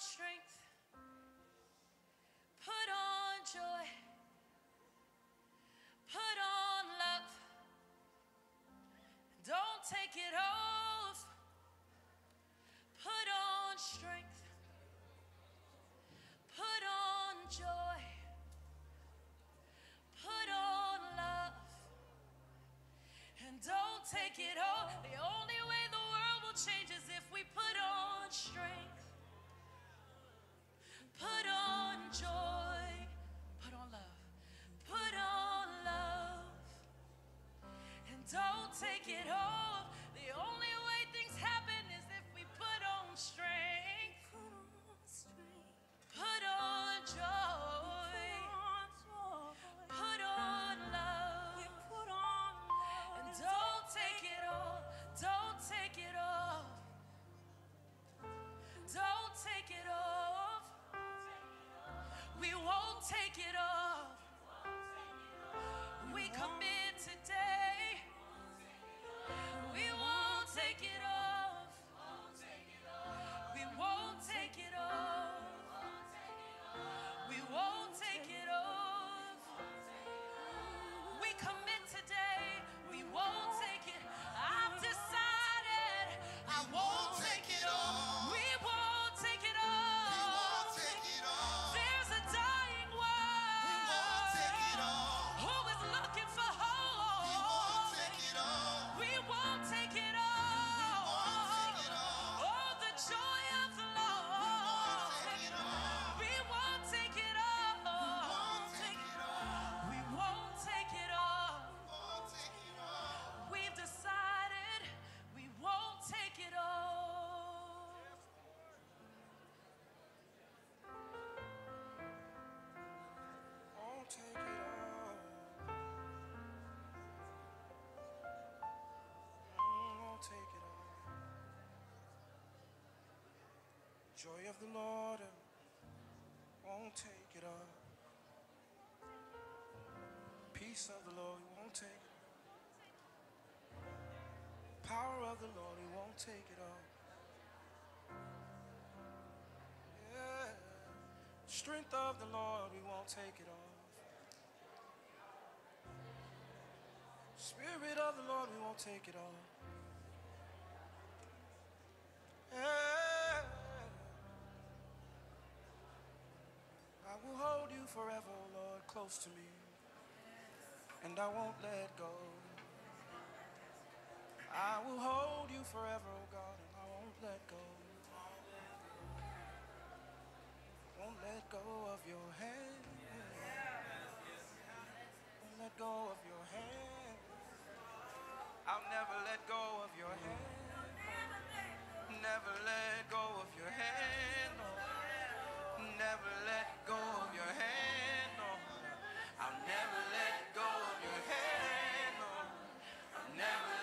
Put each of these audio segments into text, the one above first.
strength. Put on joy. Put on love. Don't take it Joy of the Lord won't take it all. Peace of the Lord won't take it. Power of the Lord, He won't take it all. Yeah. Strength of the Lord, we won't take it off. Spirit of the Lord, we won't take it off. Yeah. Forever, Lord, close to me. And I won't let go. I will hold you forever, oh God, and I won't let go. Won't let go of your hand. Won't let go of your hand. I'll never let go of your hand. Never let go of your hand. No. Never let go of your hand. No. I'll never let go of your hand. No. I'll never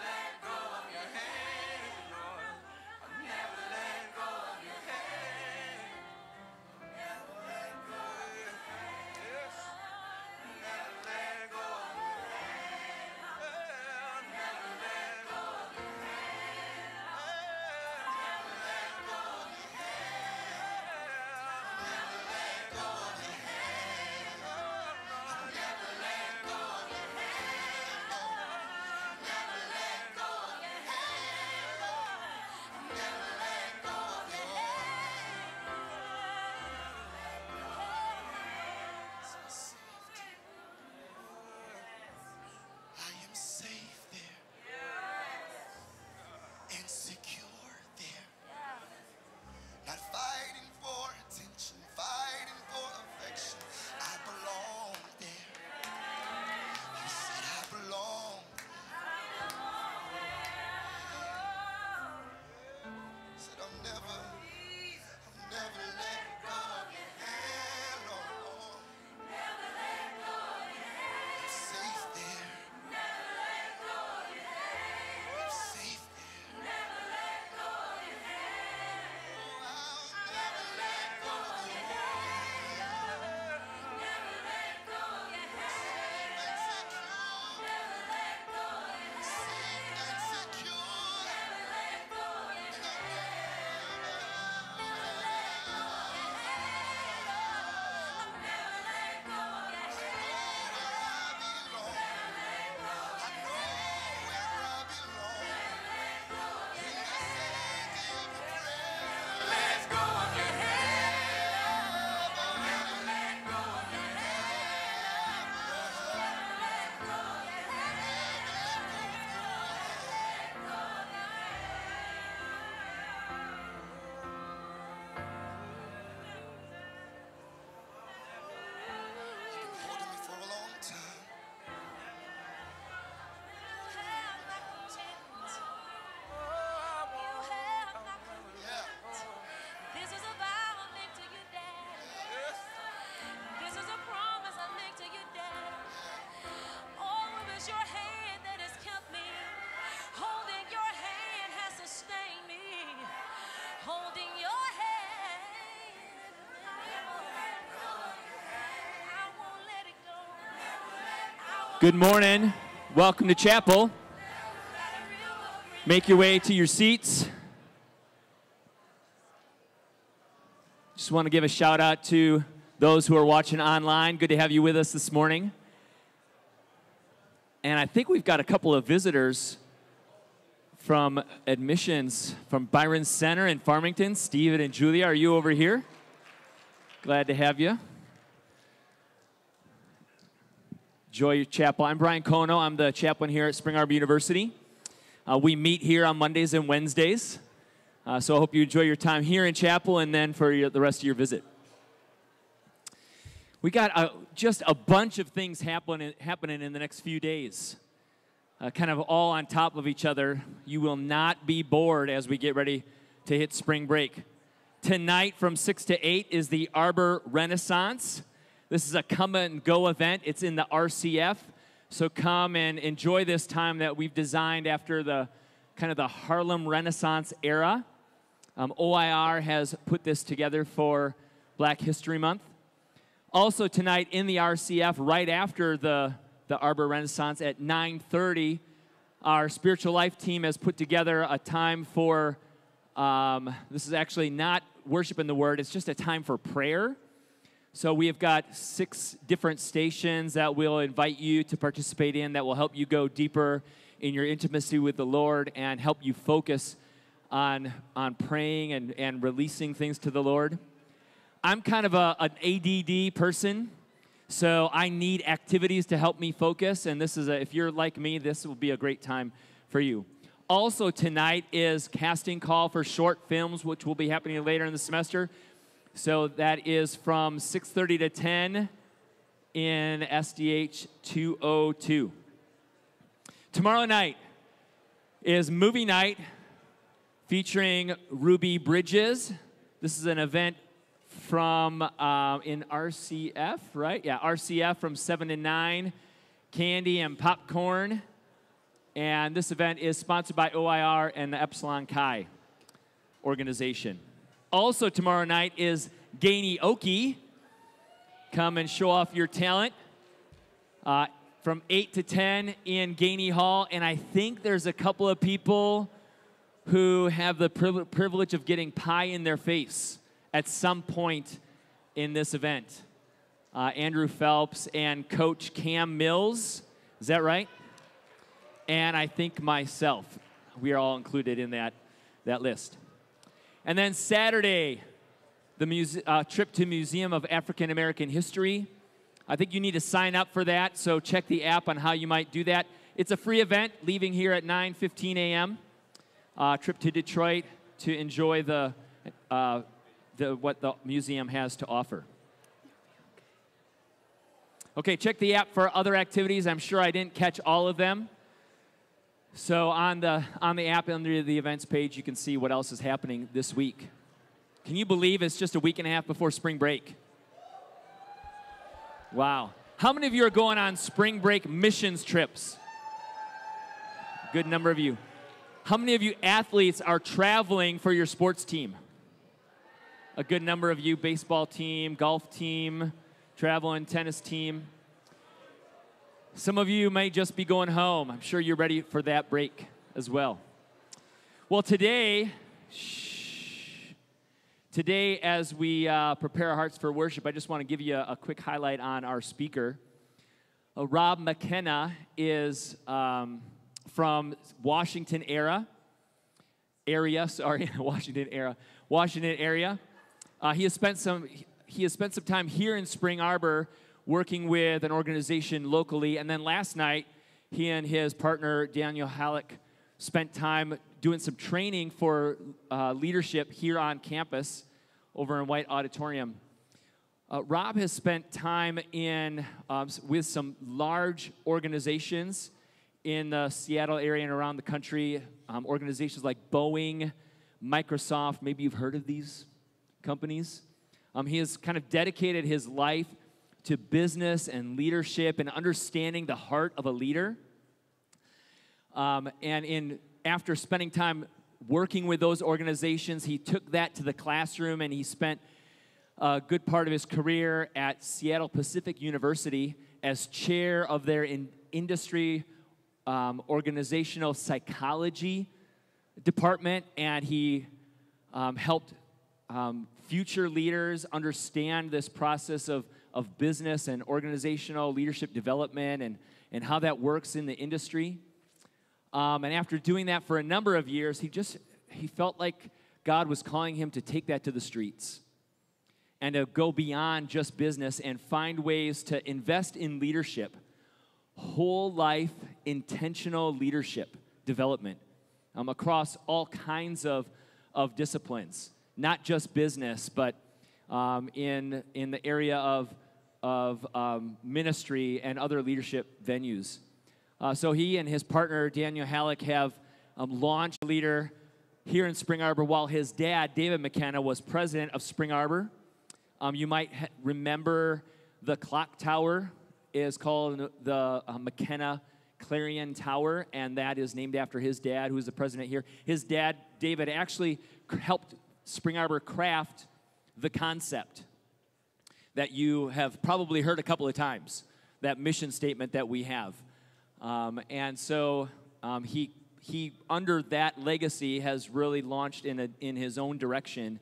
never, Good morning. Welcome to chapel. Make your way to your seats. Just want to give a shout out to those who are watching online. Good to have you with us this morning. And I think we've got a couple of visitors from admissions from Byron Center in Farmington. Steven and Julia, are you over here? Glad to have you. Joy Chapel. I'm Brian Kono. I'm the chaplain here at Spring Arbor University. Uh, we meet here on Mondays and Wednesdays. Uh, so I hope you enjoy your time here in chapel and then for your, the rest of your visit. We got uh, just a bunch of things happening, happening in the next few days, uh, kind of all on top of each other. You will not be bored as we get ready to hit spring break. Tonight from 6 to 8 is the Arbor Renaissance. This is a come and go event. It's in the RCF. So come and enjoy this time that we've designed after the kind of the Harlem Renaissance era. Um, OIR has put this together for Black History Month. Also tonight in the RCF, right after the, the Arbor Renaissance at 9:30, our spiritual life team has put together a time for. Um, this is actually not worship in the Word; it's just a time for prayer. So we have got six different stations that we'll invite you to participate in that will help you go deeper in your intimacy with the Lord and help you focus on, on praying and, and releasing things to the Lord. I'm kind of a, an ADD person, so I need activities to help me focus. And this is a, if you're like me, this will be a great time for you. Also tonight is casting call for short films, which will be happening later in the semester. So that is from 6:30 to 10 in SDH 202. Tomorrow night is movie night featuring Ruby Bridges. This is an event from uh, in RCF, right? Yeah, RCF from 7 to 9, candy and popcorn. And this event is sponsored by OIR and the Epsilon Chi organization. Also, tomorrow night is Gainey Oki. Come and show off your talent. Uh, from 8 to 10 in Gainey Hall. And I think there's a couple of people who have the privilege of getting pie in their face at some point in this event. Uh, Andrew Phelps and Coach Cam Mills. Is that right? And I think myself. We are all included in that, that list. And then Saturday, the muse- uh, trip to Museum of African American History. I think you need to sign up for that, so check the app on how you might do that. It's a free event, leaving here at 9:15 a.m. Uh, trip to Detroit to enjoy the, uh, the what the museum has to offer. Okay, check the app for other activities. I'm sure I didn't catch all of them. So on the on the app under the events page, you can see what else is happening this week. Can you believe it's just a week and a half before spring break? Wow. How many of you are going on spring break missions trips? Good number of you. How many of you athletes are traveling for your sports team? A good number of you, baseball team, golf team, traveling, tennis team. Some of you may just be going home. I'm sure you're ready for that break as well. Well, today, shh, today as we uh, prepare our hearts for worship, I just want to give you a, a quick highlight on our speaker. Uh, Rob McKenna is um, from Washington era, area. Sorry, Washington era, Washington area. Uh, he has spent some he has spent some time here in Spring Arbor working with an organization locally. And then last night, he and his partner, Daniel Halleck, spent time doing some training for uh, leadership here on campus over in White Auditorium. Uh, Rob has spent time in um, with some large organizations in the Seattle area and around the country. Um, organizations like Boeing, Microsoft. Maybe you've heard of these companies. Um, he has kind of dedicated his life to business and leadership and understanding the heart of a leader. Um, and in after spending time working with those organizations, he took that to the classroom and he spent a good part of his career at Seattle Pacific University as chair of their in industry um, organizational psychology department, and he um, helped um, future leaders understand this process of of business and organizational leadership development and, and how that works in the industry. Um, and after doing that for a number of years, he just he felt like God was calling him to take that to the streets and to go beyond just business and find ways to invest in leadership, whole life, intentional leadership development um, across all kinds of, of disciplines, not just business, but um, in, in the area of of um, ministry and other leadership venues. Uh, so he and his partner, Daniel Halleck, have um, launched leader here in Spring Arbor while his dad, David McKenna, was president of Spring Arbor. Um, you might ha- remember the clock tower is called the uh, McKenna Clarion Tower, and that is named after his dad, who's the president here. His dad, David, actually helped Spring Arbor Craft the concept that you have probably heard a couple of times, that mission statement that we have. Um, and so um, he, he, under that legacy, has really launched in, a, in his own direction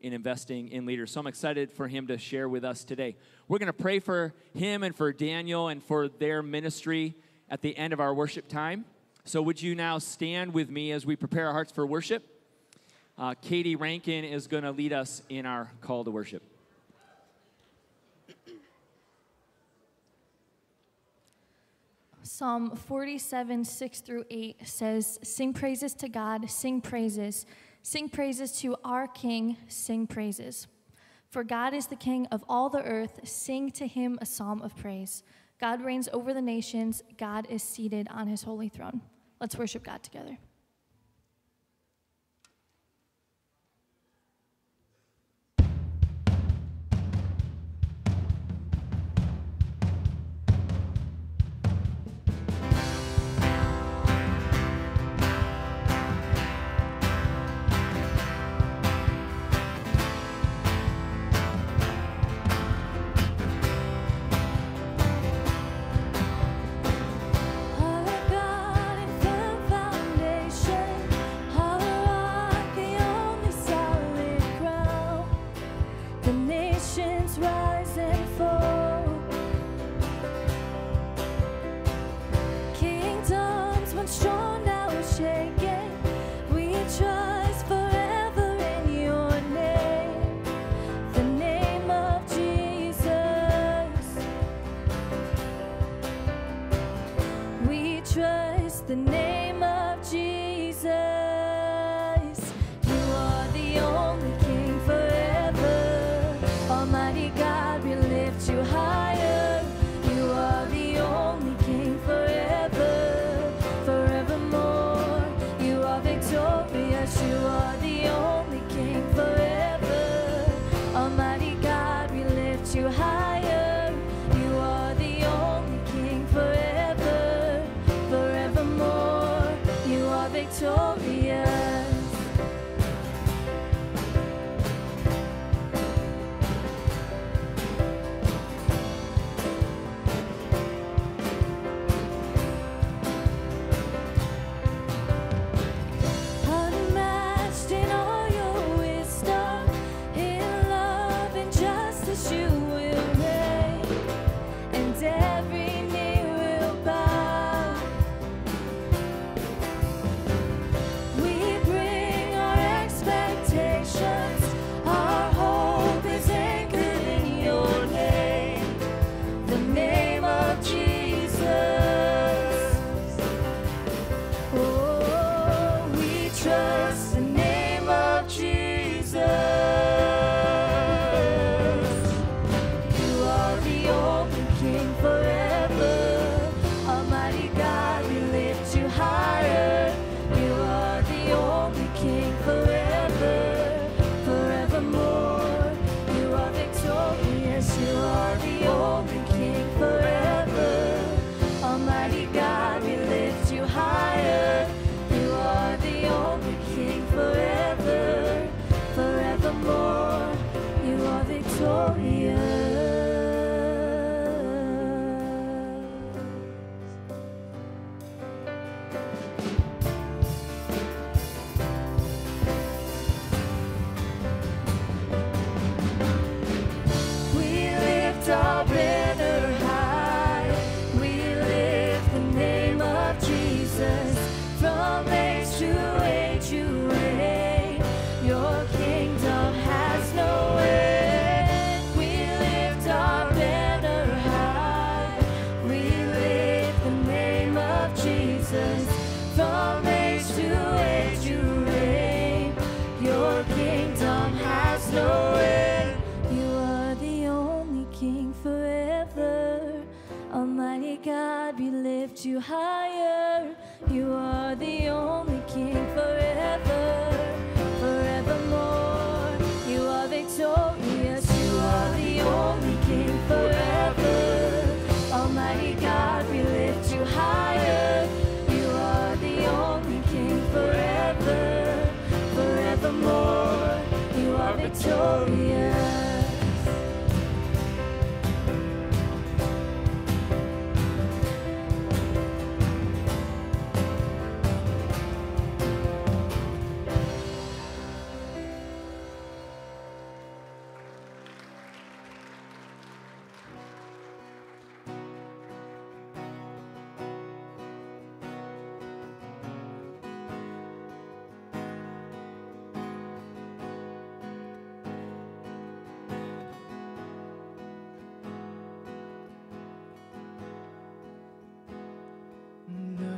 in investing in leaders. So I'm excited for him to share with us today. We're going to pray for him and for Daniel and for their ministry at the end of our worship time. So would you now stand with me as we prepare our hearts for worship? Uh, Katie Rankin is going to lead us in our call to worship. Psalm 47, 6 through 8 says, Sing praises to God, sing praises. Sing praises to our King, sing praises. For God is the King of all the earth, sing to him a psalm of praise. God reigns over the nations, God is seated on his holy throne. Let's worship God together.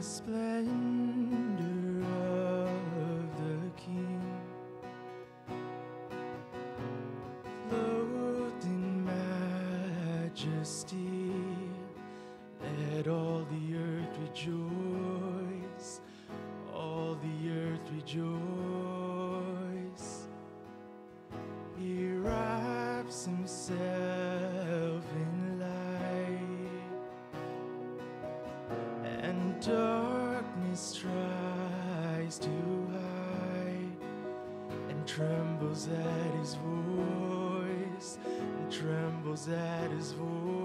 splendor of the King, clothed in majesty, let all the earth rejoice, all the earth rejoice. He wraps himself in light and dark darkness tries to hide and trembles at his voice, and trembles at his voice.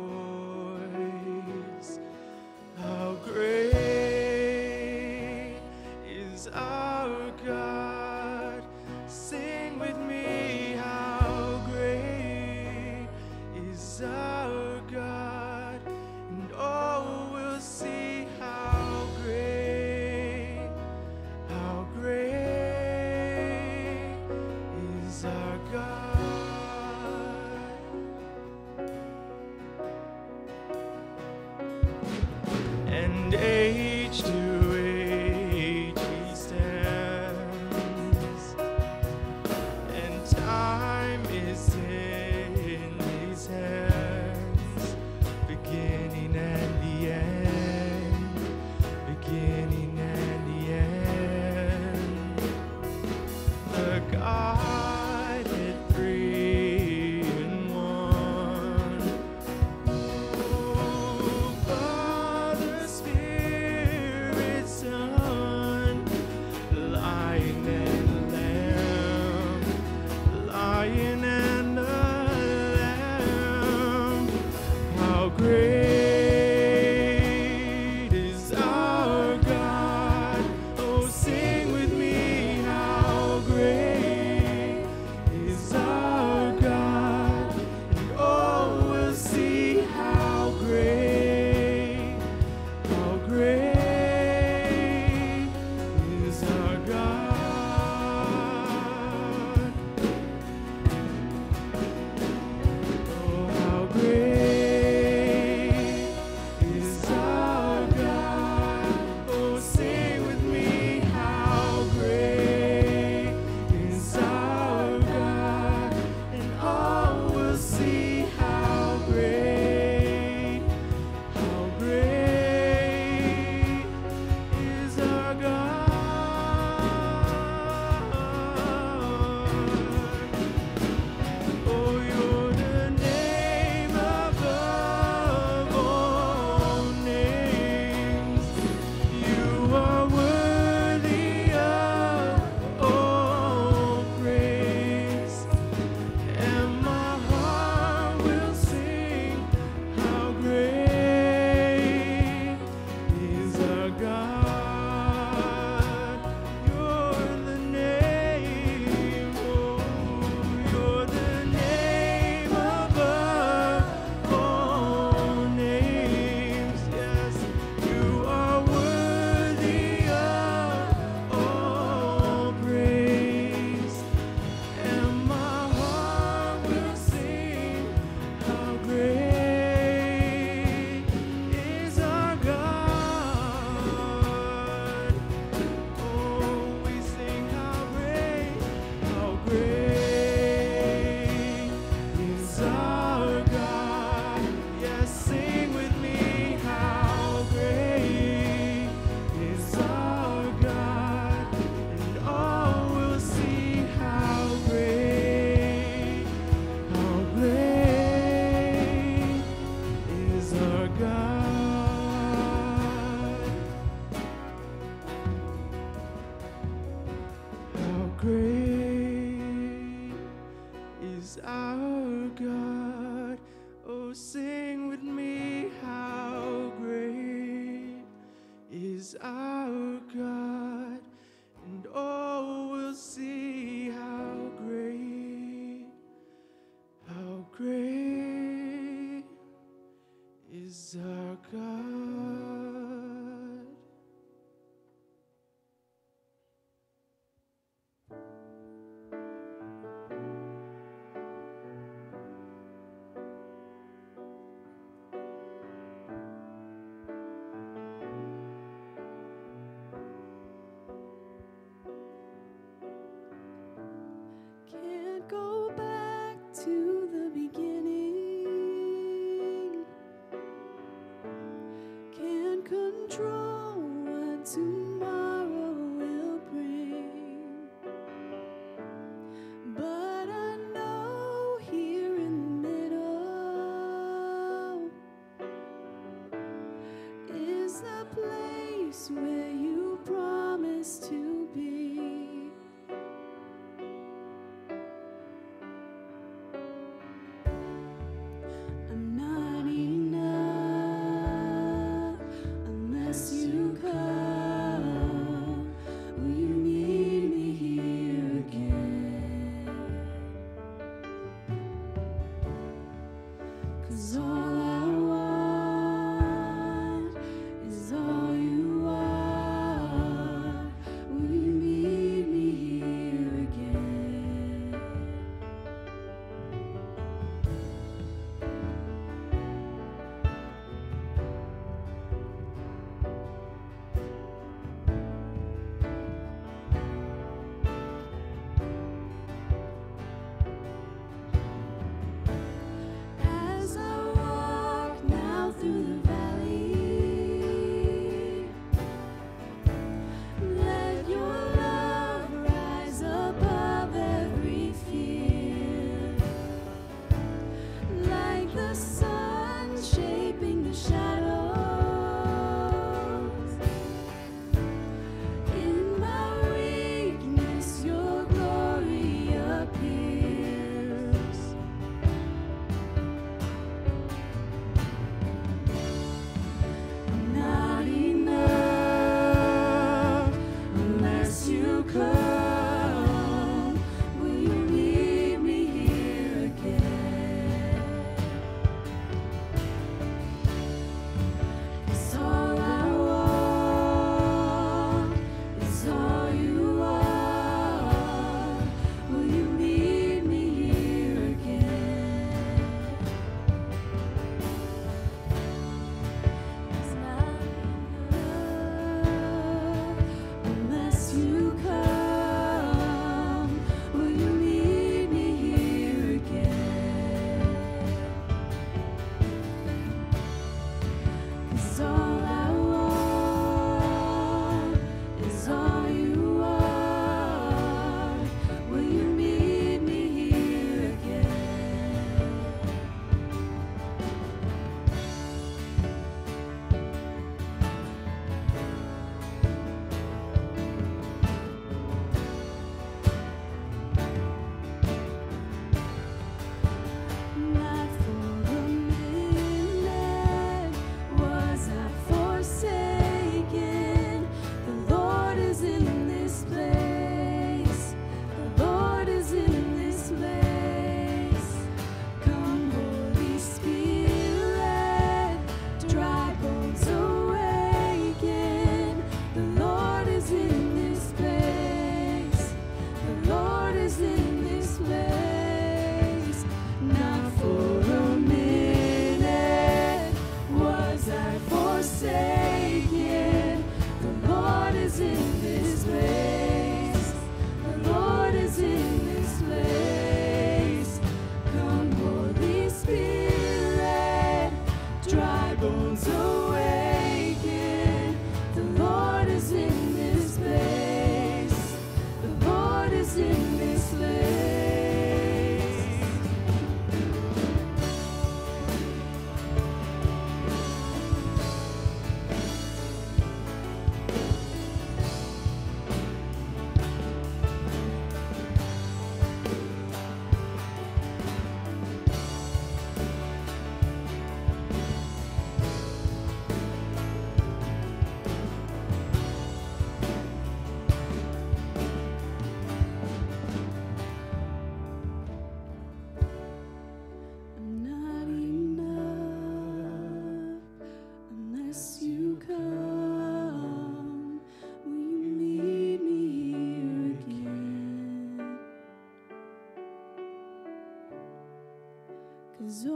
This time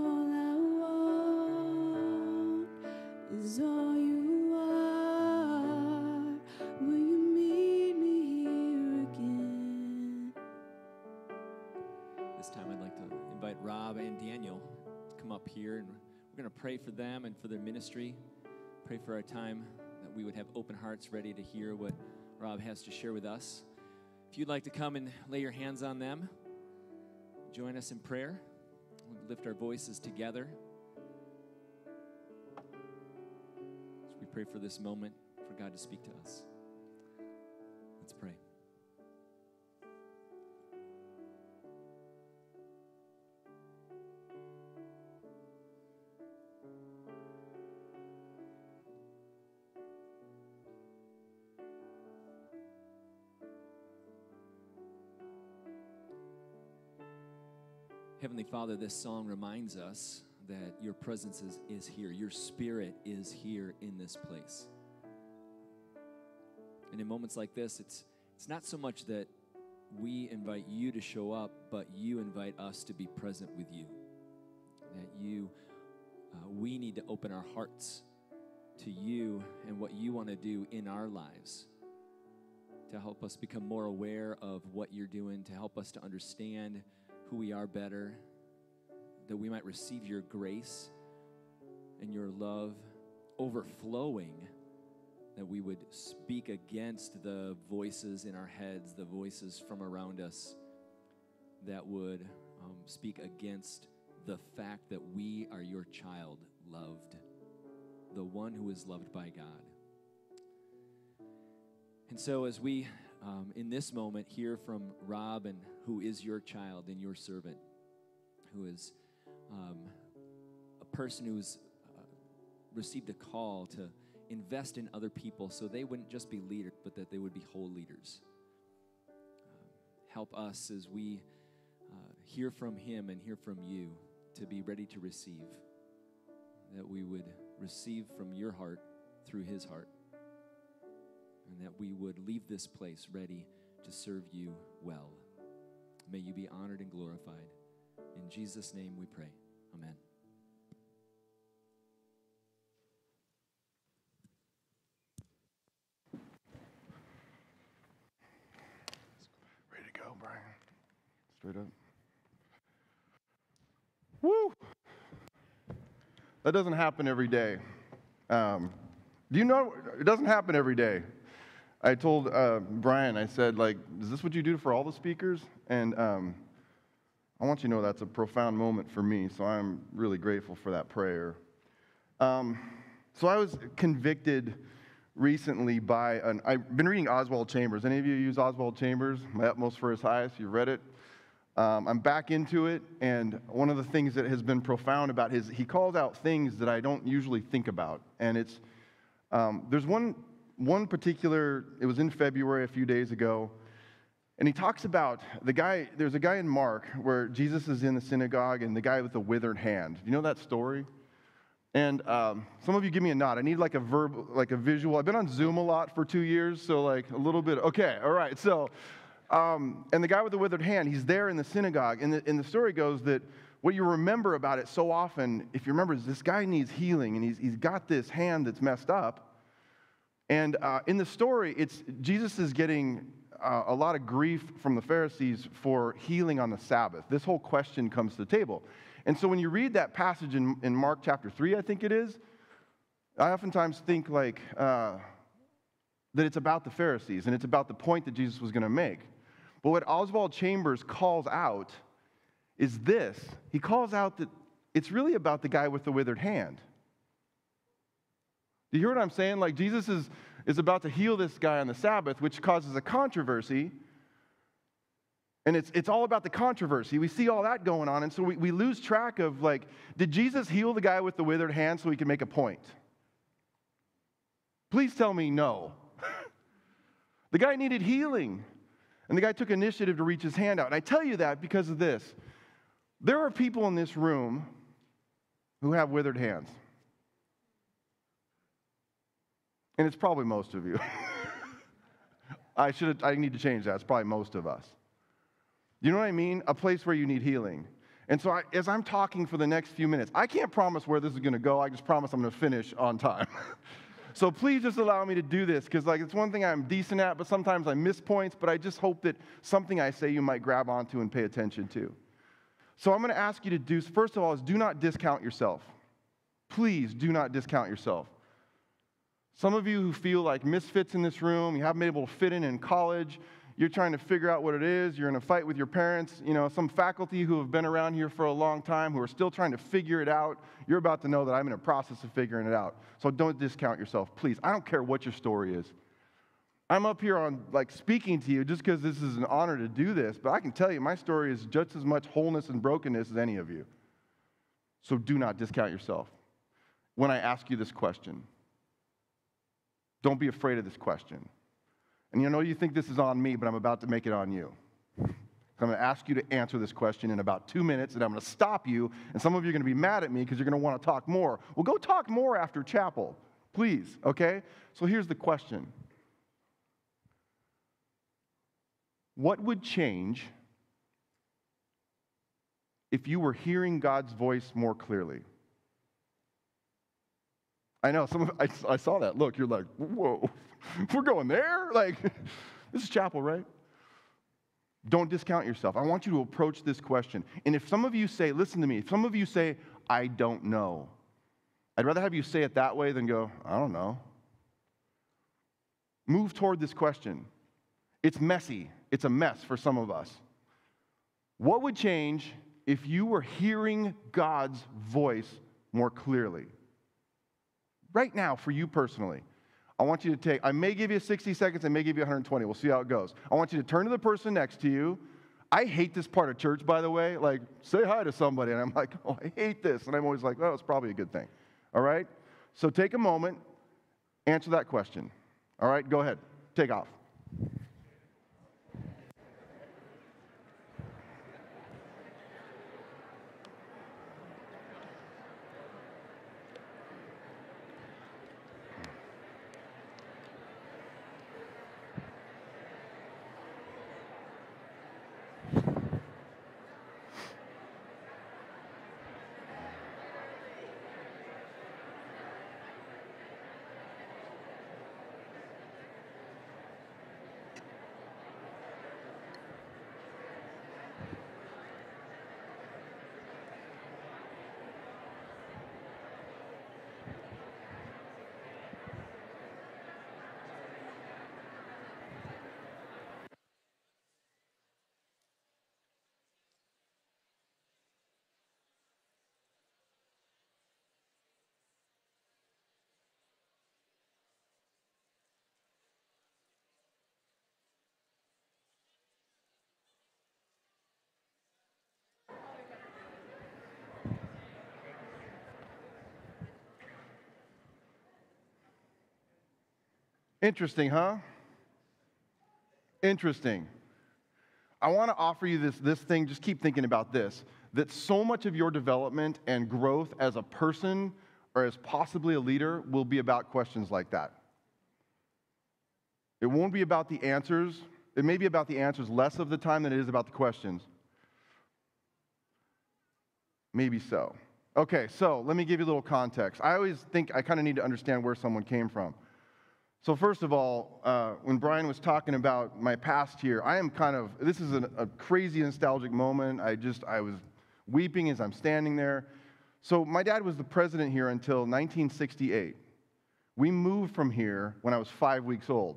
I'd like to invite Rob and Daniel to come up here and we're going to pray for them and for their ministry. Pray for our time that we would have open hearts ready to hear what Rob has to share with us. If you'd like to come and lay your hands on them, join us in prayer. Lift our voices together as we pray for this moment for God to speak to us. Father, this song reminds us that your presence is, is here. Your spirit is here in this place. And in moments like this, it's, it's not so much that we invite you to show up, but you invite us to be present with you. That you, uh, we need to open our hearts to you and what you want to do in our lives to help us become more aware of what you're doing, to help us to understand who we are better, that we might receive your grace and your love overflowing, that we would speak against the voices in our heads, the voices from around us that would um, speak against the fact that we are your child, loved, the one who is loved by God. And so, as we um, in this moment hear from Rob, and who is your child and your servant, who is um, a person who's uh, received a call to invest in other people so they wouldn't just be leaders, but that they would be whole leaders. Um, help us as we uh, hear from him and hear from you to be ready to receive, that we would receive from your heart through his heart and that we would leave this place ready to serve you well. May you be honored and glorified. In Jesus' name we pray. Amen. Ready to go, Brian. Straight up. Woo! That doesn't happen every day. Um, do you know it doesn't happen every day? I told uh, Brian, I said, like, is this what you do for all the speakers? And um, I want you to know that's a profound moment for me, so I'm really grateful for that prayer. Um, so I was convicted recently by an, I've been reading Oswald Chambers. Any of you use Oswald Chambers? My utmost for his highest. You've read it? Um, I'm back into it, and one of the things that has been profound about his, he calls out things that I don't usually think about, and it's um, there's one one particular. It was in February a few days ago, and he talks about the guy. There's a guy in Mark where Jesus is in the synagogue, and the guy with the withered hand. Do you know that story? And um, some of you give me a nod. I need like a verb, like a visual. I've been on Zoom a lot for two years, so like a little bit. Okay, all right. So, um, and the guy with the withered hand, he's there in the synagogue, and the, and the story goes that what you remember about it so often, if you remember, is this guy needs healing, and he's he's got this hand that's messed up. And uh, in the story, it's Jesus is getting uh, a lot of grief from the Pharisees for healing on the Sabbath. This whole question comes to the table. And so when you read that passage in, in Mark chapter 3, I think it is, I oftentimes think like uh, that it's about the Pharisees and it's about the point that Jesus was going to make. But what Oswald Chambers calls out is this he calls out that it's really about the guy with the withered hand. Do you hear what I'm saying? Like Jesus is, is about to heal this guy on the Sabbath, which causes a controversy. And it's, it's all about the controversy. We see all that going on. And so we, we lose track of like, did Jesus heal the guy with the withered hand so he could make a point? Please tell me no. the guy needed healing. And the guy took initiative to reach his hand out. And I tell you that because of this. There are people in this room who have withered hands. And it's probably most of you. I should I need to change that. It's probably most of us. You know what I mean? A place where you need healing. And so, I, as I'm talking for the next few minutes, I can't promise where this is going to go. I just promise I'm going to finish on time. so please just allow me to do this because, like, it's one thing I'm decent at, but sometimes I miss points. But I just hope that something I say you might grab onto and pay attention to. So I'm going to ask you to do. First of all, is do not discount yourself. Please do not discount yourself. Some of you who feel like misfits in this room, you haven't been able to fit in in college, you're trying to figure out what it is, you're in a fight with your parents, you know, some faculty who have been around here for a long time who are still trying to figure it out, you're about to know that I'm in a process of figuring it out. So don't discount yourself, please. I don't care what your story is. I'm up here on like speaking to you just because this is an honor to do this, but I can tell you my story is just as much wholeness and brokenness as any of you. So do not discount yourself when I ask you this question. Don't be afraid of this question. And you know, you think this is on me, but I'm about to make it on you. I'm going to ask you to answer this question in about two minutes, and I'm going to stop you. And some of you are going to be mad at me because you're going to want to talk more. Well, go talk more after chapel, please, okay? So here's the question What would change if you were hearing God's voice more clearly? I know some of I, I saw that look. You're like, whoa, we're going there. Like, this is chapel, right? Don't discount yourself. I want you to approach this question. And if some of you say, listen to me, if some of you say, I don't know, I'd rather have you say it that way than go, I don't know. Move toward this question. It's messy, it's a mess for some of us. What would change if you were hearing God's voice more clearly? Right now for you personally. I want you to take, I may give you 60 seconds, I may give you 120. We'll see how it goes. I want you to turn to the person next to you. I hate this part of church, by the way. Like, say hi to somebody. And I'm like, oh, I hate this. And I'm always like, oh, it's probably a good thing. All right? So take a moment, answer that question. All right? Go ahead. Take off. Interesting, huh? Interesting. I want to offer you this, this thing, just keep thinking about this that so much of your development and growth as a person or as possibly a leader will be about questions like that. It won't be about the answers. It may be about the answers less of the time than it is about the questions. Maybe so. Okay, so let me give you a little context. I always think I kind of need to understand where someone came from. So, first of all, uh, when Brian was talking about my past here, I am kind of, this is a, a crazy nostalgic moment. I just, I was weeping as I'm standing there. So, my dad was the president here until 1968. We moved from here when I was five weeks old.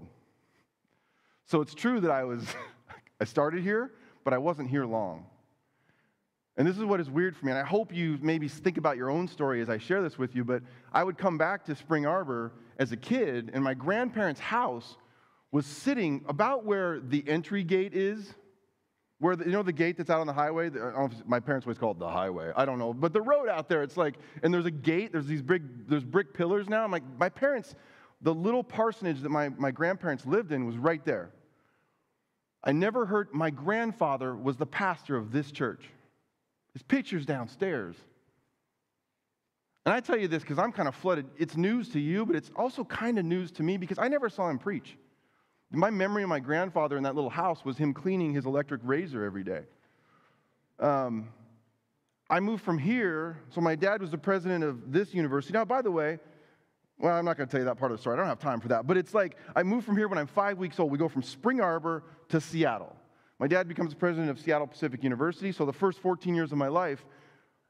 So, it's true that I was, I started here, but I wasn't here long. And this is what is weird for me. And I hope you maybe think about your own story as I share this with you. But I would come back to Spring Arbor as a kid, and my grandparents' house was sitting about where the entry gate is. Where the, you know the gate that's out on the highway? my parents always called it the highway. I don't know, but the road out there, it's like, and there's a gate. There's these big, there's brick pillars now. I'm like, my parents, the little parsonage that my, my grandparents lived in was right there. I never heard. My grandfather was the pastor of this church. His picture's downstairs. And I tell you this because I'm kind of flooded. It's news to you, but it's also kind of news to me because I never saw him preach. My memory of my grandfather in that little house was him cleaning his electric razor every day. Um, I moved from here. So my dad was the president of this university. Now, by the way, well, I'm not going to tell you that part of the story. I don't have time for that. But it's like I moved from here when I'm five weeks old. We go from Spring Arbor to Seattle. My dad becomes the president of Seattle Pacific University. So the first 14 years of my life,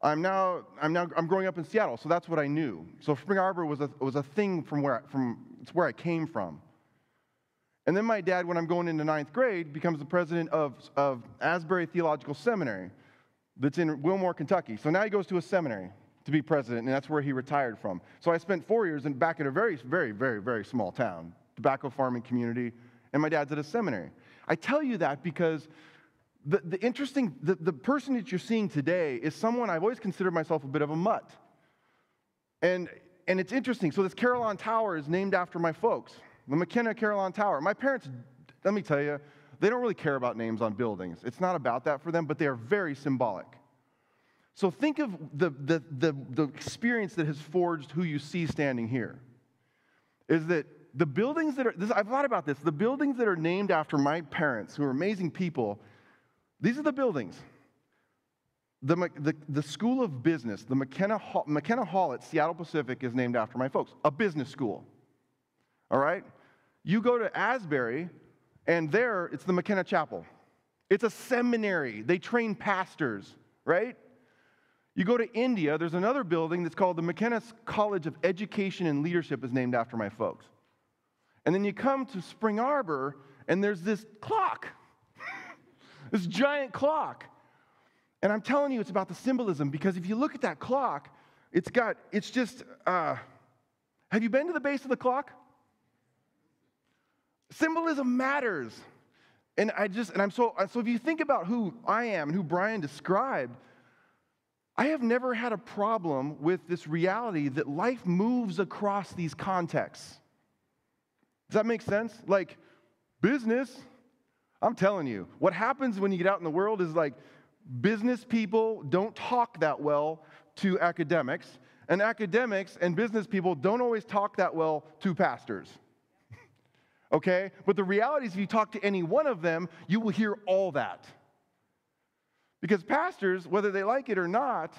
I'm now I'm now I'm growing up in Seattle. So that's what I knew. So Spring Arbor was a was a thing from where from it's where I came from. And then my dad, when I'm going into ninth grade, becomes the president of, of Asbury Theological Seminary that's in Wilmore, Kentucky. So now he goes to a seminary to be president, and that's where he retired from. So I spent four years in, back in a very, very, very, very small town, tobacco farming community, and my dad's at a seminary. I tell you that because the, the interesting, the, the person that you're seeing today is someone I've always considered myself a bit of a mutt. And, and it's interesting. So this Carillon Tower is named after my folks the McKenna Carillon Tower. My parents, let me tell you, they don't really care about names on buildings. It's not about that for them, but they are very symbolic. So think of the, the, the, the experience that has forged who you see standing here. Is that the buildings that are, this, I've thought about this, the buildings that are named after my parents, who are amazing people, these are the buildings. The, the, the School of Business, the McKenna Hall, McKenna Hall at Seattle Pacific is named after my folks, a business school. All right? You go to Asbury, and there it's the McKenna Chapel. It's a seminary. They train pastors, right? You go to India, there's another building that's called the McKenna College of Education and Leadership, is named after my folks. And then you come to Spring Arbor, and there's this clock, this giant clock. And I'm telling you, it's about the symbolism because if you look at that clock, it's got, it's just, uh, have you been to the base of the clock? Symbolism matters. And I just, and I'm so, so if you think about who I am and who Brian described, I have never had a problem with this reality that life moves across these contexts. Does that make sense? Like business, I'm telling you, what happens when you get out in the world is like business people don't talk that well to academics, and academics and business people don't always talk that well to pastors okay? But the reality is, if you talk to any one of them, you will hear all that. Because pastors, whether they like it or not,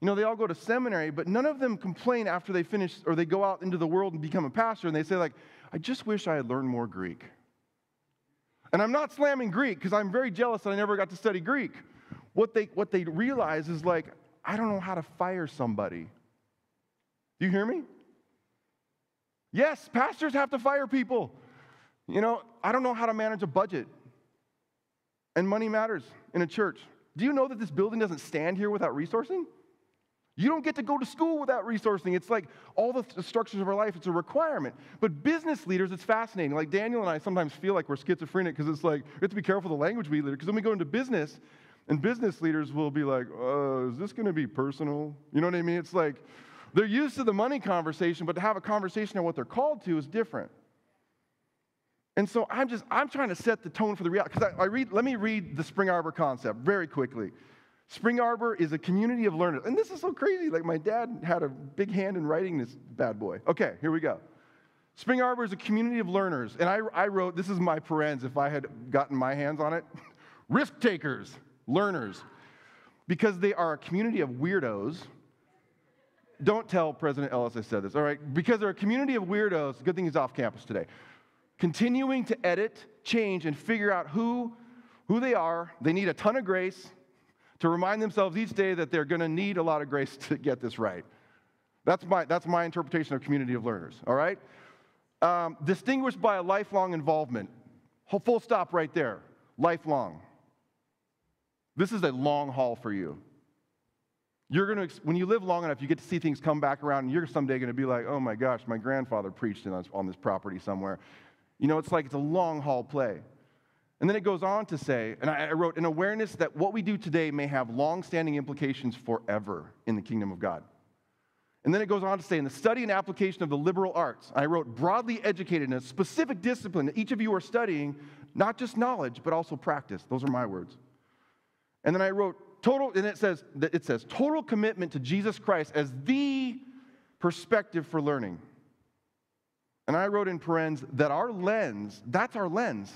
you know, they all go to seminary, but none of them complain after they finish or they go out into the world and become a pastor and they say, like, I just wish I had learned more Greek. And I'm not slamming Greek because I'm very jealous that I never got to study Greek. What they, what they realize is like, I don't know how to fire somebody. Do you hear me? Yes, pastors have to fire people. You know, I don't know how to manage a budget. And money matters in a church. Do you know that this building doesn't stand here without resourcing? You don't get to go to school without resourcing. It's like all the structures of our life, it's a requirement. But business leaders, it's fascinating. Like Daniel and I sometimes feel like we're schizophrenic because it's like, we have to be careful the language we lead. Because when we go into business, and business leaders will be like, uh, is this going to be personal? You know what I mean? It's like they're used to the money conversation, but to have a conversation on what they're called to is different. And so I'm just, I'm trying to set the tone for the reality. Because I, I, read, let me read the Spring Arbor concept very quickly. Spring Arbor is a community of learners. And this is so crazy. Like my dad had a big hand in writing this bad boy. Okay, here we go. Spring Arbor is a community of learners. And I, I wrote, this is my parens if I had gotten my hands on it. Risk takers, learners. Because they are a community of weirdos. Don't tell President Ellis I said this, all right? Because they're a community of weirdos. Good thing he's off campus today continuing to edit, change, and figure out who, who they are. They need a ton of grace to remind themselves each day that they're going to need a lot of grace to get this right. That's my, that's my interpretation of community of learners, all right? Um, distinguished by a lifelong involvement. Full stop right there. Lifelong. This is a long haul for you. You're going to, when you live long enough, you get to see things come back around, and you're someday going to be like, oh my gosh, my grandfather preached on this property somewhere. You know, it's like it's a long haul play. And then it goes on to say, and I wrote, an awareness that what we do today may have long standing implications forever in the kingdom of God. And then it goes on to say, in the study and application of the liberal arts, I wrote, broadly educated in a specific discipline that each of you are studying, not just knowledge, but also practice. Those are my words. And then I wrote, total, and it says, it says, total commitment to Jesus Christ as the perspective for learning. And I wrote in parens that our lens, that's our lens.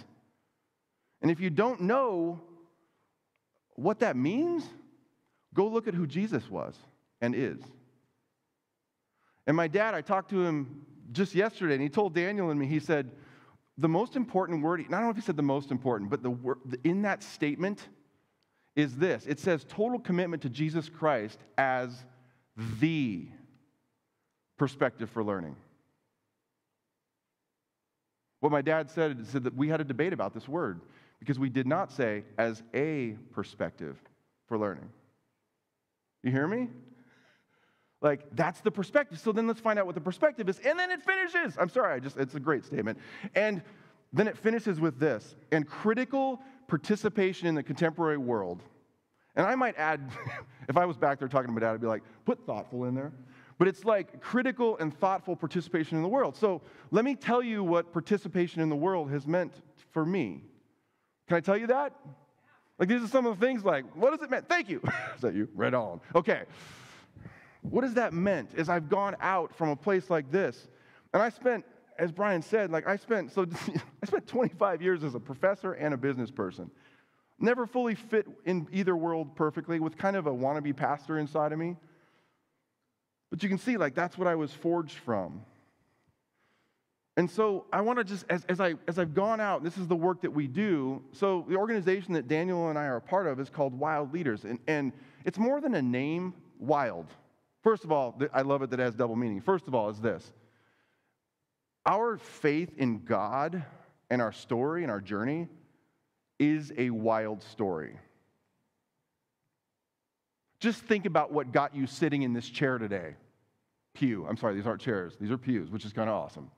And if you don't know what that means, Go look at who Jesus was and is. And my dad, I talked to him just yesterday, and he told Daniel and me, he said, the most important word, I don't know if he said the most important, but the word, in that statement is this it says total commitment to Jesus Christ as the perspective for learning. What my dad said is that we had a debate about this word because we did not say as a perspective for learning. You hear me? Like, that's the perspective. So then let's find out what the perspective is. And then it finishes. I'm sorry, I just, it's a great statement. And then it finishes with this and critical participation in the contemporary world. And I might add, if I was back there talking my dad, I'd be like, put thoughtful in there. But it's like critical and thoughtful participation in the world. So let me tell you what participation in the world has meant for me. Can I tell you that? Like, these are some of the things like, what does it mean? Thank you. Is that you? Right on. Okay. What has that meant as I've gone out from a place like this? And I spent, as Brian said, like I spent, so I spent 25 years as a professor and a business person. Never fully fit in either world perfectly, with kind of a wannabe pastor inside of me. But you can see, like, that's what I was forged from. And so I want to just, as, as, I, as I've gone out, this is the work that we do. So the organization that Daniel and I are a part of is called Wild Leaders. And, and it's more than a name, wild. First of all, I love it that it has double meaning. First of all, is this our faith in God and our story and our journey is a wild story. Just think about what got you sitting in this chair today. Pew. I'm sorry, these aren't chairs, these are pews, which is kind of awesome.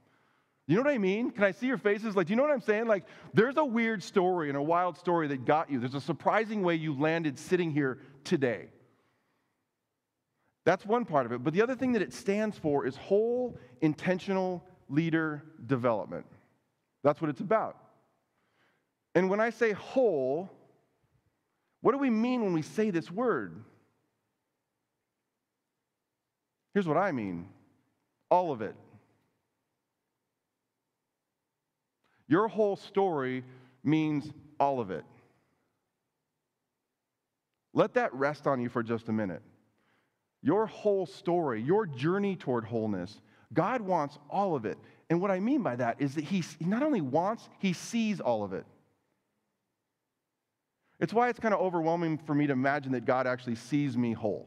You know what I mean? Can I see your faces? Like, do you know what I'm saying? Like, there's a weird story and a wild story that got you. There's a surprising way you landed sitting here today. That's one part of it. But the other thing that it stands for is whole intentional leader development. That's what it's about. And when I say whole, what do we mean when we say this word? Here's what I mean all of it. Your whole story means all of it. Let that rest on you for just a minute your whole story, your journey toward wholeness, God wants all of it. And what I mean by that is that He not only wants, He sees all of it. It's why it's kind of overwhelming for me to imagine that God actually sees me whole.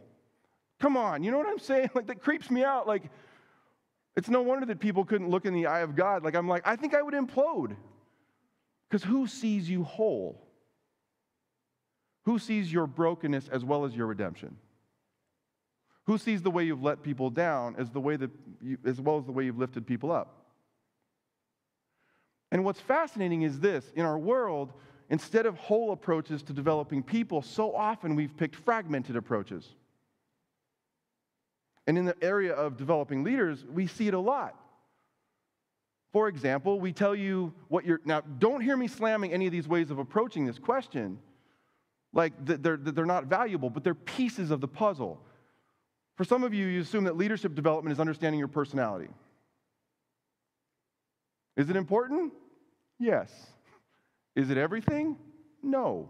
Come on, you know what I'm saying? Like, that creeps me out. Like, it's no wonder that people couldn't look in the eye of God. Like, I'm like, I think I would implode. Because who sees you whole? Who sees your brokenness as well as your redemption? Who sees the way you've let people down as, the way that you, as well as the way you've lifted people up? And what's fascinating is this in our world, instead of whole approaches to developing people, so often we've picked fragmented approaches. And in the area of developing leaders, we see it a lot. For example, we tell you what you're. Now, don't hear me slamming any of these ways of approaching this question. Like they're, they're not valuable, but they're pieces of the puzzle. For some of you, you assume that leadership development is understanding your personality. Is it important? Yes. Is it everything? No.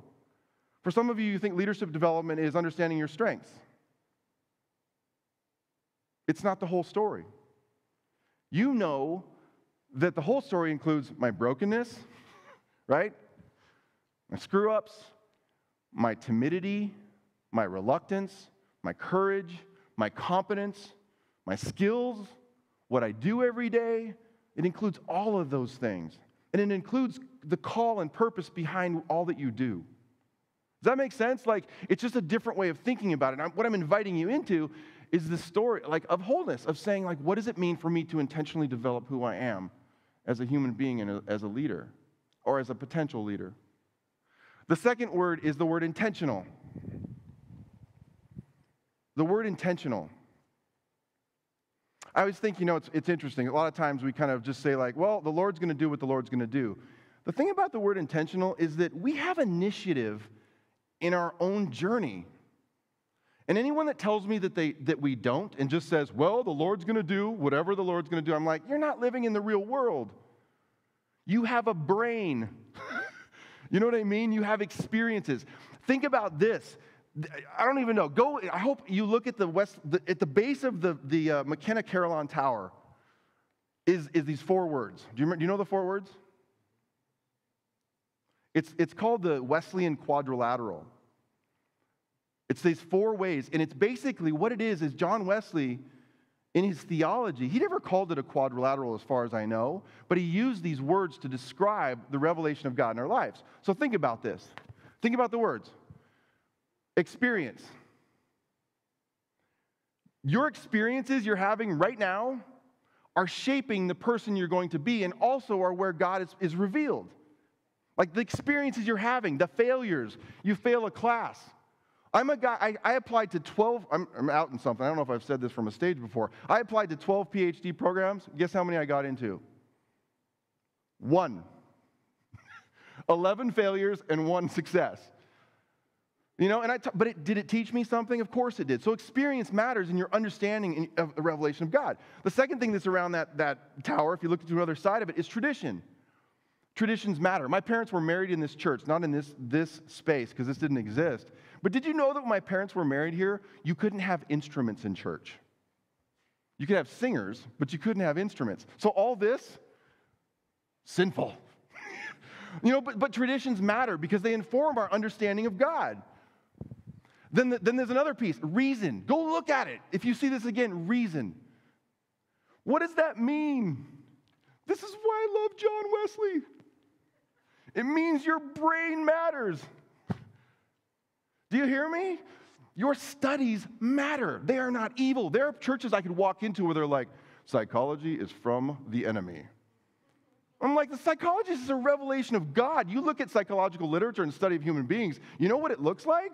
For some of you, you think leadership development is understanding your strengths. It's not the whole story. You know that the whole story includes my brokenness, right? My screw ups, my timidity, my reluctance, my courage, my competence, my skills, what I do every day. It includes all of those things. And it includes the call and purpose behind all that you do. Does that make sense? Like, it's just a different way of thinking about it. What I'm inviting you into is the story, like, of wholeness, of saying, like, what does it mean for me to intentionally develop who I am as a human being and as a leader or as a potential leader? The second word is the word intentional. The word intentional. I always think, you know, it's, it's interesting. A lot of times we kind of just say, like, well, the Lord's going to do what the Lord's going to do. The thing about the word intentional is that we have initiative in our own journey. And anyone that tells me that, they, that we don't and just says, well, the Lord's going to do whatever the Lord's going to do, I'm like, you're not living in the real world. You have a brain. you know what I mean? You have experiences. Think about this I don't even know. Go. I hope you look at the west, the, at the base of the the uh, McKenna Carillon Tower. Is is these four words? Do you remember, do you know the four words? It's it's called the Wesleyan Quadrilateral. It's these four ways, and it's basically what it is. Is John Wesley, in his theology, he never called it a quadrilateral, as far as I know, but he used these words to describe the revelation of God in our lives. So think about this. Think about the words experience. Your experiences you're having right now are shaping the person you're going to be and also are where God is, is revealed. Like the experiences you're having, the failures, you fail a class. I'm a guy, I, I applied to 12, I'm, I'm out in something. I don't know if I've said this from a stage before. I applied to 12 PhD programs. Guess how many I got into? One. 11 failures and one success. You know, and I, t- but it, did it teach me something? Of course it did. So experience matters in your understanding of the revelation of God. The second thing that's around that, that tower, if you look to another side of it, is tradition. Traditions matter. My parents were married in this church, not in this, this space, because this didn't exist. But did you know that when my parents were married here, you couldn't have instruments in church? You could have singers, but you couldn't have instruments. So all this, sinful. you know, but, but traditions matter because they inform our understanding of God. Then, the, then there's another piece reason. Go look at it. If you see this again, reason. What does that mean? This is why I love John Wesley. It means your brain matters. Do you hear me? Your studies matter. They are not evil. There are churches I could walk into where they're like, psychology is from the enemy. I'm like, the psychologist is a revelation of God. You look at psychological literature and study of human beings, you know what it looks like?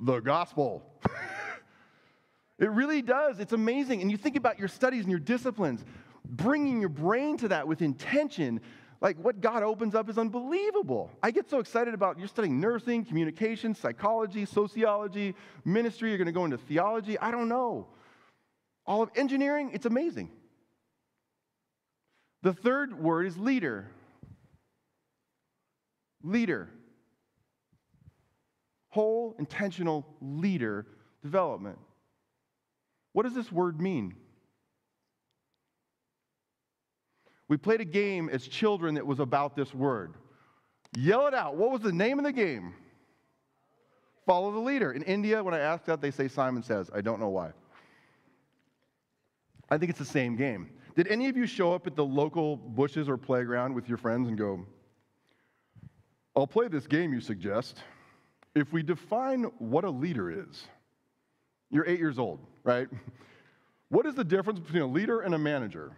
the gospel. it really does. It's amazing. And you think about your studies and your disciplines, bringing your brain to that with intention. Like what God opens up is unbelievable. I get so excited about you're studying nursing, communication, psychology, sociology, ministry, you're going to go into theology. I don't know. All of engineering, it's amazing. The third word is leader. Leader whole intentional leader development. What does this word mean? We played a game as children that was about this word. Yell it out. What was the name of the game? Follow the leader. In India, when I ask that, they say Simon says. I don't know why. I think it's the same game. Did any of you show up at the local bushes or playground with your friends and go, I'll play this game you suggest? if we define what a leader is, you're eight years old, right? What is the difference between a leader and a manager?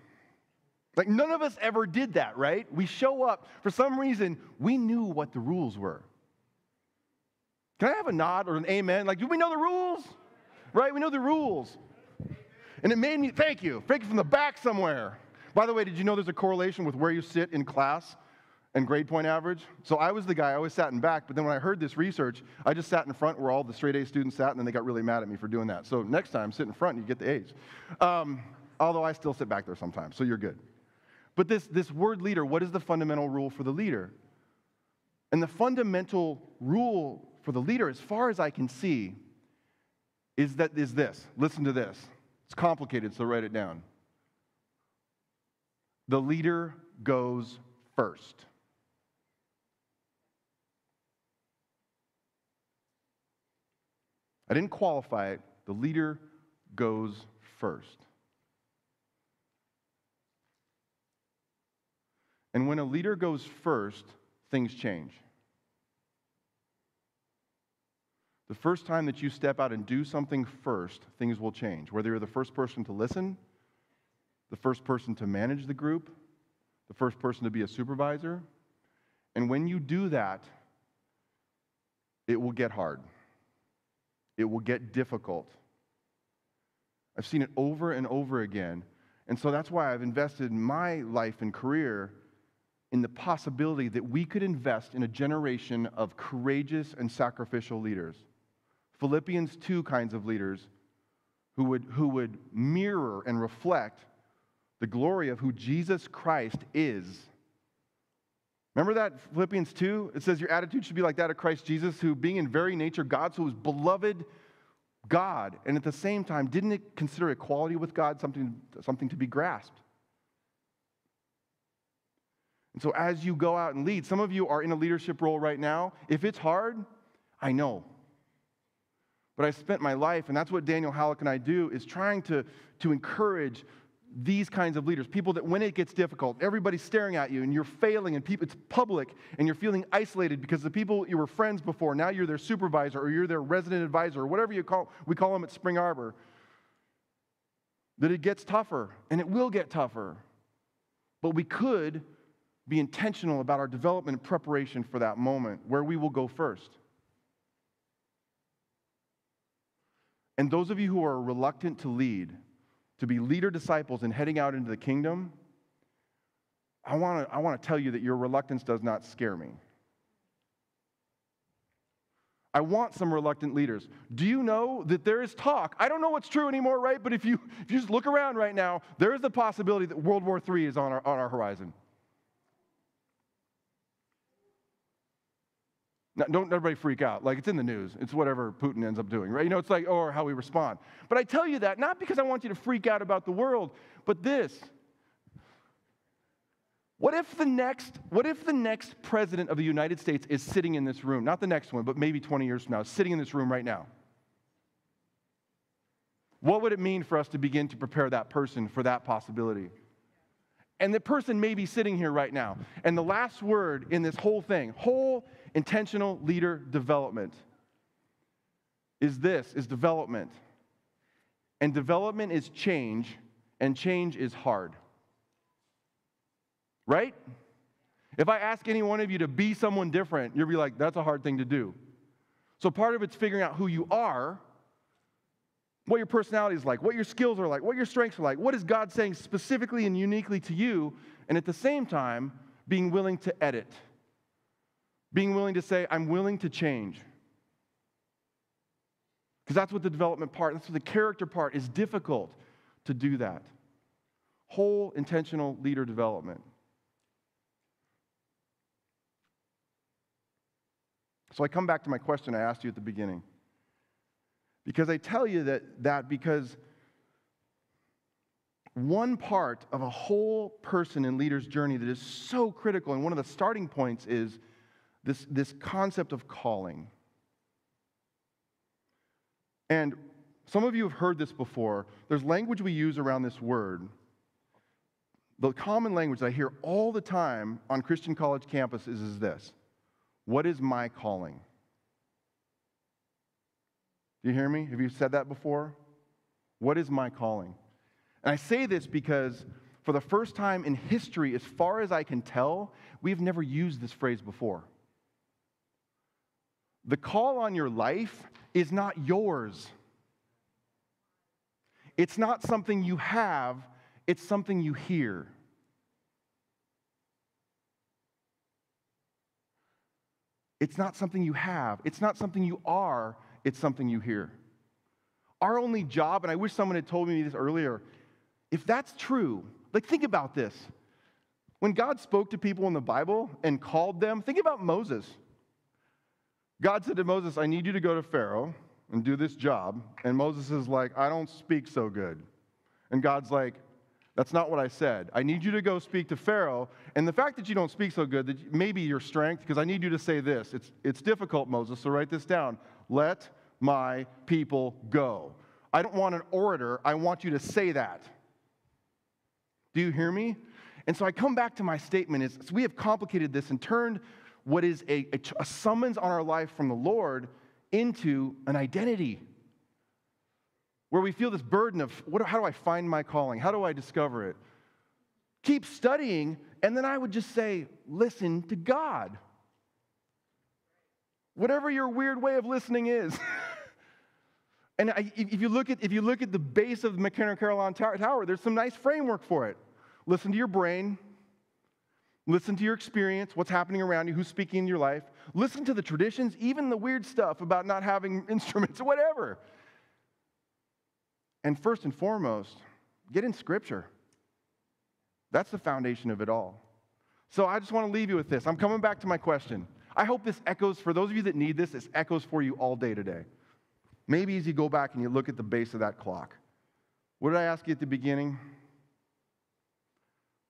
Like, none of us ever did that, right? We show up, for some reason, we knew what the rules were. Can I have a nod or an amen? Like, do we know the rules? Right? We know the rules. And it made me, thank you, thank you from the back somewhere. By the way, did you know there's a correlation with where you sit in class and grade point average. So I was the guy, I always sat in back, but then when I heard this research, I just sat in front where all the straight A students sat, and then they got really mad at me for doing that. So next time, sit in front and you get the A's. Um, although I still sit back there sometimes, so you're good. But this, this word leader, what is the fundamental rule for the leader? And the fundamental rule for the leader, as far as I can see, is that is this. Listen to this. It's complicated, so write it down. The leader goes first. I didn't qualify it. The leader goes first. And when a leader goes first, things change. The first time that you step out and do something first, things will change. Whether you're the first person to listen, the first person to manage the group, the first person to be a supervisor. And when you do that, it will get hard it will get difficult. I've seen it over and over again. And so that's why I've invested my life and career in the possibility that we could invest in a generation of courageous and sacrificial leaders. Philippians 2 kinds of leaders who would, who would mirror and reflect the glory of who Jesus Christ is Remember that Philippians 2? It says your attitude should be like that of Christ Jesus, who, being in very nature God, so was beloved God, and at the same time didn't it consider equality with God something, something to be grasped. And so, as you go out and lead, some of you are in a leadership role right now. If it's hard, I know. But I spent my life, and that's what Daniel Hallak and I do, is trying to, to encourage these kinds of leaders. People that when it gets difficult, everybody's staring at you and you're failing and people, it's public and you're feeling isolated because the people you were friends before, now you're their supervisor or you're their resident advisor or whatever you call, we call them at Spring Arbor. That it gets tougher and it will get tougher. But we could be intentional about our development and preparation for that moment where we will go first. And those of you who are reluctant to lead, to be leader disciples and heading out into the kingdom, I want to I want to tell you that your reluctance does not scare me. I want some reluctant leaders. Do you know that there is talk? I don't know what's true anymore, right? But if you, if you just look around right now, there is the possibility that World War III is on our, on our horizon. Now, don't everybody freak out. Like, it's in the news. It's whatever Putin ends up doing, right? You know, it's like, or how we respond. But I tell you that not because I want you to freak out about the world, but this. What if the next, what if the next president of the United States is sitting in this room? Not the next one, but maybe 20 years from now, sitting in this room right now. What would it mean for us to begin to prepare that person for that possibility? And the person may be sitting here right now. And the last word in this whole thing, whole intentional leader development is this is development. And development is change, and change is hard. Right? If I ask any one of you to be someone different, you'll be like, that's a hard thing to do. So part of it's figuring out who you are, what your personality is like, what your skills are like, what your strengths are like, what is God saying specifically and uniquely to you, and at the same time, being willing to edit being willing to say, I'm willing to change. Because that's what the development part, that's what the character part is difficult to do that. Whole intentional leader development. So I come back to my question I asked you at the beginning. Because I tell you that, that because one part of a whole person in leader's journey that is so critical, and one of the starting points is this, this concept of calling. And some of you have heard this before. There's language we use around this word. The common language I hear all the time on Christian college campuses is this What is my calling? Do you hear me? Have you said that before? What is my calling? And I say this because for the first time in history, as far as I can tell, we've never used this phrase before. The call on your life is not yours. It's not something you have, it's something you hear. It's not something you have, it's not something you are, it's something you hear. Our only job, and I wish someone had told me this earlier, if that's true, like think about this. When God spoke to people in the Bible and called them, think about Moses. God said to Moses, I need you to go to Pharaoh and do this job. And Moses is like, I don't speak so good. And God's like, that's not what I said. I need you to go speak to Pharaoh. And the fact that you don't speak so good, that maybe your strength, because I need you to say this. It's, it's difficult, Moses, so write this down. Let my people go. I don't want an orator. I want you to say that. Do you hear me? And so I come back to my statement is so we have complicated this and turned what is a, a, a summons on our life from the Lord into an identity where we feel this burden of what, how do I find my calling? How do I discover it? Keep studying, and then I would just say, listen to God. Whatever your weird way of listening is. and I, if, you look at, if you look at the base of the McKenna Carillon Tower, there's some nice framework for it. Listen to your brain, Listen to your experience, what's happening around you, who's speaking in your life. Listen to the traditions, even the weird stuff about not having instruments, or whatever. And first and foremost, get in Scripture. That's the foundation of it all. So I just want to leave you with this. I'm coming back to my question. I hope this echoes, for those of you that need this, this echoes for you all day today. Maybe as you go back and you look at the base of that clock. What did I ask you at the beginning?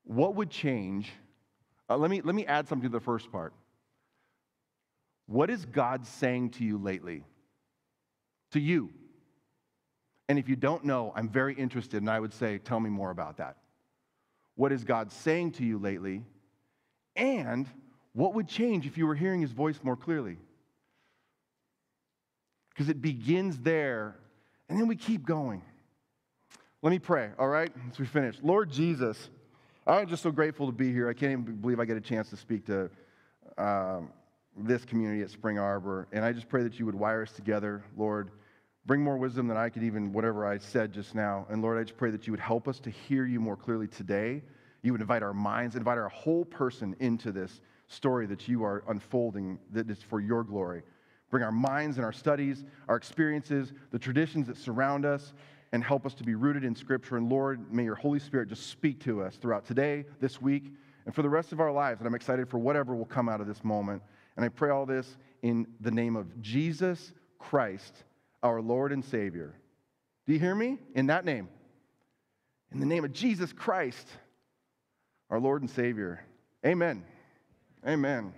What would change? Uh, let, me, let me add something to the first part. What is God saying to you lately? To you. And if you don't know, I'm very interested, and I would say, tell me more about that. What is God saying to you lately? And what would change if you were hearing his voice more clearly? Because it begins there, and then we keep going. Let me pray, all right, as we finish. Lord Jesus, I'm just so grateful to be here. I can't even believe I get a chance to speak to um, this community at Spring Arbor. And I just pray that you would wire us together, Lord. Bring more wisdom than I could even, whatever I said just now. And Lord, I just pray that you would help us to hear you more clearly today. You would invite our minds, invite our whole person into this story that you are unfolding that is for your glory. Bring our minds and our studies, our experiences, the traditions that surround us, and help us to be rooted in Scripture. And Lord, may your Holy Spirit just speak to us throughout today, this week, and for the rest of our lives. And I'm excited for whatever will come out of this moment. And I pray all this in the name of Jesus Christ, our Lord and Savior. Do you hear me? In that name. In the name of Jesus Christ, our Lord and Savior. Amen. Amen.